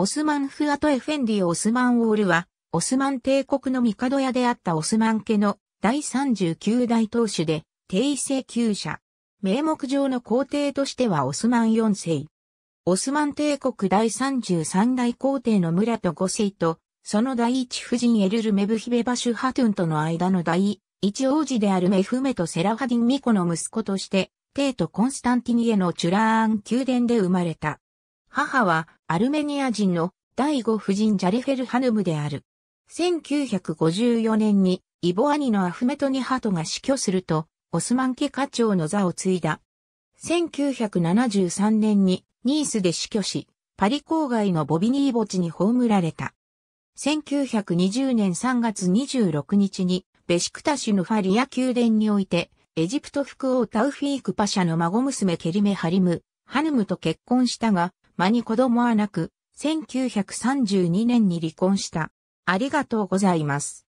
オスマン・フアト・エフェンディ・オスマン・オールは、オスマン帝国の帝屋であったオスマン家の第39代当主で、帝政旧者。名目上の皇帝としてはオスマン4世。オスマン帝国第33代皇帝の村と5世と、その第一夫人エルルメブヒベバシュハトゥンとの間の第一王子であるメフメとセラハディンミコの息子として、帝都コンスタンティニエのチュラーン宮殿で生まれた。母はアルメニア人の第五夫人ジャリフェル・ハヌムである。1954年にイボ兄のアフメトニハトが死去すると、オスマン家家長の座を継いだ。1973年にニースで死去し、パリ郊外のボビニー墓地に葬られた。1920年3月26日にベシクタシュのファリア宮殿において、エジプト副王タウフィークパシャの孫娘ケリメ・ハリム、ハヌムと結婚したが、間に子供はなく、1932年に離婚した。ありがとうございます。